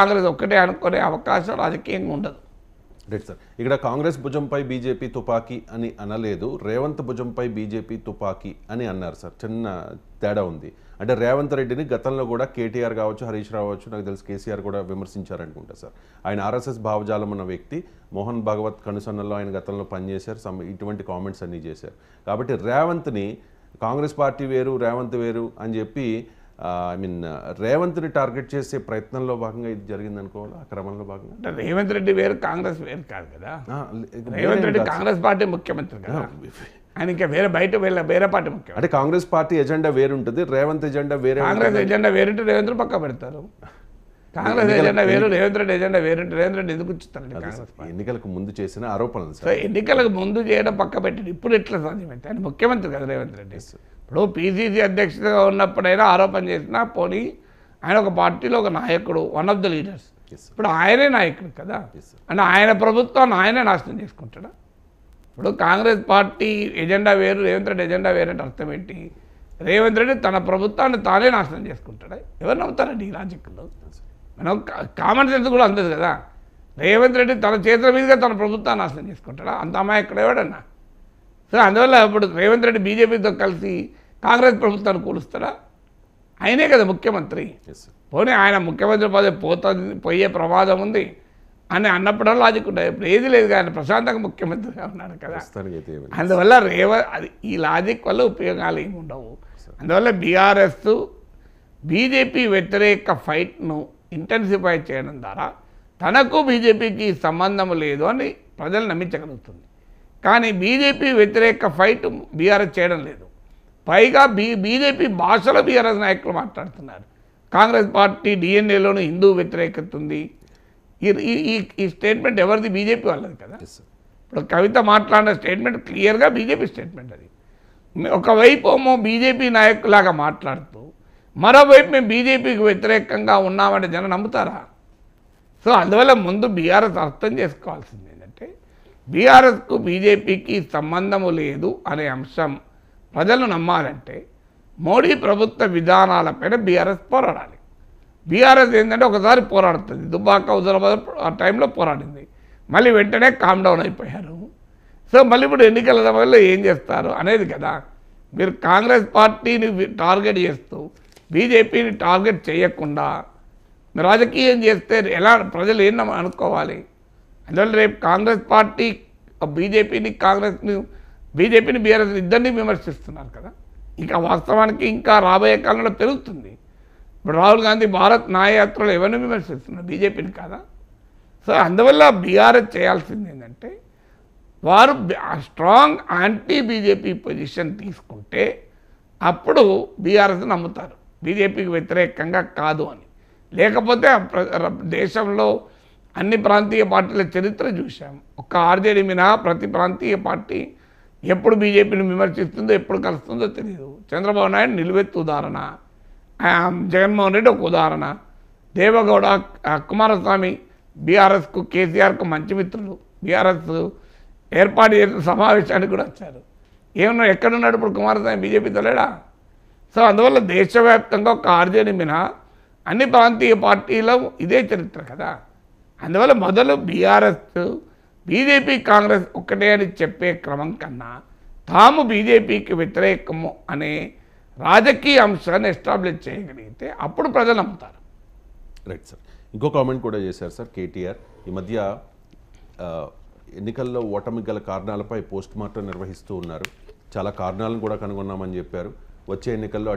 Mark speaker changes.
Speaker 1: కాంగ్రెస్ ఒక్కటే అనుకునే అవకాశం రాజకీయంగా ఉండదు.
Speaker 2: రైట్ సార్ ఇక్కడ కాంగ్రెస్ భుజంపై బీజేపీ తుపాకీ అని అనలేదు. రేవంత్ భుజంపై బీజేపీ తుపాకీ అని అన్నారు సార్ చిన్న తేడా ఉంది. అంటే రేవంత్ రెడ్డిని గతంలో కూడా కేటీఆర్ కావచ్చు హరీష్ రావచ్చు నాకు తెలిసి కేసీఆర్ కూడా విమర్శించారనుకుంటా సార్ ఆయన ఆర్ఎస్ఎస్ భావజాలం ఉన్న వ్యక్తి. మోహన్ భగవత్ కనుసన్నల్లో ఆయన గతంలో పనిచేశారు. సమ్ ఇటువంటి కామెంట్స్ అన్నీ చేశారు. కాబట్టి రేవంత్ని కాంగ్రెస్ పార్టీ వేరు రేవంత్ వేరు అని చెప్పి ఐ మీన్ రేవంత్ని టార్గెట్ చేసే ప్రయత్నంలో భాగంగా ఇది జరిగింది అనుకోవాలి? ఆ క్రమంలో భాగంగా?
Speaker 1: అంటే రేవంత్ రెడ్డి వేరు కాంగ్రెస్ వేరు కాదు కదా? రేవంత్ రెడ్డి కాంగ్రెస్ పార్టీ ముఖ్యమంత్రి కదా? ఆయన ఇంకా వేరే బయట వెళ్ళ వేరే పార్టీ ముఖ్యమంత్రి.
Speaker 2: అంటే కాంగ్రెస్ పార్టీ ఎజెండా వేరుంటుంది రేవంత్ ఎజెండా వేరే
Speaker 1: కాంగ్రెస్ ఎజెండా వేరుంటే రేవంత్ పక్క పెడతారు. కాంగ్రెస్ ఎజెండా వేరు రేవంత్ రెడ్డి ఎజెండా వేరుంటే రేవంత్ రెడ్డి ఎందుకు ఉంచుతారండి కాంగ్రెస్.
Speaker 2: ఎన్నికలకు ముందు చేసిన ఆరోపణలు
Speaker 1: సో
Speaker 2: సార్
Speaker 1: ఎన్నికలకు ముందు చేయడం పక్క పెట్టి ఇప్పుడు ఎట్లా సాధ్యమైతే? ఆయన ముఖ్యమంత్రి కదా రేవంత్ రెడ్డి. ఇప్పుడు పీసీసీ అధ్యక్షుడిగా ఉన్నప్పుడైనా ఆరోపణ చేసినా పోనీ ఆయన ఒక పార్టీలో ఒక నాయకుడు వన్ ఆఫ్ ద లీడర్స్. ఇప్పుడు ఆయనే నాయకుడు కదా. అంటే ఆయన ప్రభుత్వాన్ని ఆయనే నాశనం చేసుకుంటాడా? ఇప్పుడు కాంగ్రెస్ పార్టీ ఎజెండా వేరు రేవంత్ రెడ్డి ఎజెండా వేరు అంటే అర్థం ఏంటి? రేవంత్ రెడ్డి తన ప్రభుత్వాన్ని తానే నాశనం చేసుకుంటాడా? ఎవరు నమ్ముతారండి ఈ లాజిక్లో మనం కామన్ సెన్స్ కూడా అందదు కదా. రేవంత్ రెడ్డి తన చేతుల మీదుగా తన ప్రభుత్వాన్ని నాశనం చేసుకుంటాడా? అంత అమాయకుడు ఎవడన్నా? సో అందువల్ల ఇప్పుడు రేవంత్ రెడ్డి బీజేపీతో కలిసి కాంగ్రెస్ ప్రభుత్వాన్ని కూలుస్తాడా? ఆయనే కదా ముఖ్యమంత్రి. పోనీ ఆయన ముఖ్యమంత్రి పదవి పోతుంది పోయే ప్రమాదం ఉంది అని అన్నప్పుడు లాజిక్ ఉంటుంది ఇప్పుడు ఏది లేదు కానీ ప్రశాంతంగా ముఖ్యమంత్రిగా ఉన్నాడు కదా. అందువల్ల రేవ అది ఈ లాజిక్ వల్ల ఉపయోగాలు ఏమి ఉండవు. అందువల్ల బీఆర్ఎస్ బీజేపీ వ్యతిరేక ఫైట్ను ఇంటెన్సిఫై చేయడం ద్వారా తనకు బీజేపీకి సంబంధం లేదు అని ప్రజలు నమ్మించగలుగుతుంది. కానీ బీజేపీ వ్యతిరేక ఫైట్ బీఆర్ఎస్ చేయడం లేదు. పైగా బీ బీజేపీ భాషలో బీఆర్ఎస్ నాయకులు మాట్లాడుతున్నారు. కాంగ్రెస్ పార్టీ డిఎన్ఏలోను హిందూ వ్యతిరేకత ఉంది. ఈ- ఈ స్టేట్మెంట్ ఎవరిది? బీజేపీ వాళ్ళది కదా. ఇప్పుడు కవిత మాట్లాడిన స్టేట్మెంట్ క్లియర్గా బీజేపీ స్టేట్మెంట్ అది. ఒకవైపు ఏమో బీజేపీ నాయకులాగా మాట్లాడుతూ మరోవైపు మేము బీజేపీకి వ్యతిరేకంగా ఉన్నామంటే జనం నమ్ముతారా? సో అందువల్ల ముందు బీఆర్ఎస్ అర్థం చేసుకోవాల్సింది ఏంటంటే బీఆర్ఎస్కు బీజేపీకి సంబంధము లేదు అనే అంశం ప్రజలు నమ్మాలంటే మోడీ ప్రభుత్వ విధానాలపైన బీఆర్ఎస్ పోరాడాలి. బీఆర్ఎస్ ఏంటంటే ఒకసారి పోరాడుతుంది. దుబ్బాక హుజరాబాద్ ఆ టైంలో పోరాడింది. మళ్ళీ వెంటనే కామ్ డౌన్ అయిపోయారు. సో మళ్ళీ ఇప్పుడు ఎన్నికల సమయంలో ఏం చేస్తారు అనేది కదా. మీరు కాంగ్రెస్ పార్టీని టార్గెట్ చేస్తూ బీజేపీని టార్గెట్ చేయకుండా మీరు రాజకీయం చేస్తే ఎలా ప్రజలు ఏం అనుకోవాలి? అందువల్ల రేపు కాంగ్రెస్ పార్టీ బీజేపీని కాంగ్రెస్ని బీజేపీని బీఆర్ఎస్ ఇద్దరిని విమర్శిస్తున్నారు కదా. ఇంకా వాస్తవానికి ఇంకా రాబోయే కాలంలో పెరుగుతుంది. ఇప్పుడు రాహుల్ గాంధీ భారత్ నాయయాత్రలు ఎవరిని విమర్శిస్తున్నారు? బీజేపీని కాదా? సో అందువల్ల బీఆర్ఎస్ చేయాల్సింది ఏంటంటే వారు స్ట్రాంగ్ యాంటీ బీజేపీ పొజిషన్ తీసుకుంటే అప్పుడు బీఆర్ఎస్ నమ్ముతారు. బీజేపీకి వ్యతిరేకంగా కాదు అని. లేకపోతే దేశంలో అన్ని ప్రాంతీయ పార్టీల చరిత్ర చూసాం ఒక్క ఆర్జేడీ మినహా ప్రతి ప్రాంతీయ పార్టీ ఎప్పుడు బీజేపీని విమర్శిస్తుందో ఎప్పుడు కలుస్తుందో తెలియదు చంద్రబాబు నాయుడు నిలువెత్తు ఉదాహరణ. జగన్మోహన్ రెడ్డి ఒక ఉదాహరణ. దేవగౌడ కుమారస్వామి బీఆర్ఎస్కు కేసీఆర్కు మంచి మిత్రులు. బీఆర్ఎస్ ఏర్పాటు చేసిన సమావేశానికి కూడా వచ్చారు. ఏమన్నా ఎక్కడున్నాడు ఇప్పుడు కుమారస్వామి? బీజేపీతో లేడా? సో అందువల్ల దేశవ్యాప్తంగా ఒక ఆర్జేడీ మినహా అన్ని ప్రాంతీయ పార్టీలో ఇదే చరిత్ర కదా. అందువల్ల మొదలు బీఆర్ఎస్ బీజేపీ కాంగ్రెస్ ఒక్కటే అని చెప్పే క్రమం కన్నా తాము బీజేపీకి వ్యతిరేకము అనే రాజకీయ అంశాన్ని ఎస్టాబ్లిష్ చేయగలిగితే అప్పుడు ప్రజలు నమ్ముతారు.
Speaker 2: Right sir. ఇంకో కామెంట్ కూడా చేశారు సార్ కేటీఆర్. ఈ మధ్య ఎన్నికల్లో ఓటమి గల కారణాలపై పోస్ట్ మార్టం నిర్వహిస్తూ ఉన్నారు. చాలా కారణాలను కూడా కనుగొన్నామని చెప్పారు. వచ్చే ఎన్నికల్లో